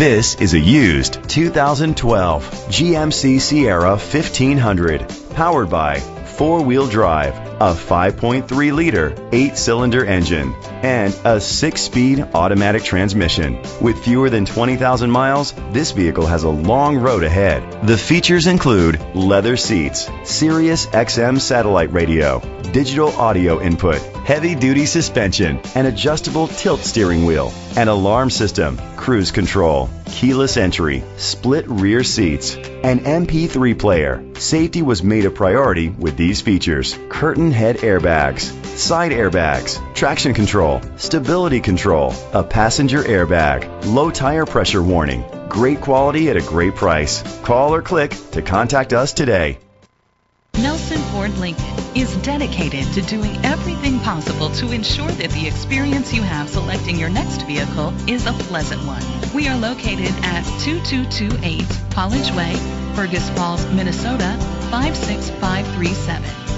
This is a used 2012 GMC Sierra 1500 powered by four-wheel drive, a 5.3 liter, eight-cylinder engine, and a six-speed automatic transmission. With fewer than 20,000 miles, this vehicle has a long road ahead. The features include leather seats, Sirius XM satellite radio, digital audio input, heavy-duty suspension, an adjustable tilt steering wheel, an alarm system, cruise control, keyless entry, split rear seats, an MP3 player. Safety was made a priority with these features. Curtain head airbags, side airbags, traction control, stability control, a passenger airbag, low tire pressure warning. Great quality at a great price. Call or click to contact us today. Nelson Ford Lincoln is dedicated to doing everything possible to ensure that the experience you have selecting your next vehicle is a pleasant one. We are located at 2228 College Way, Fergus Falls, Minnesota 56537.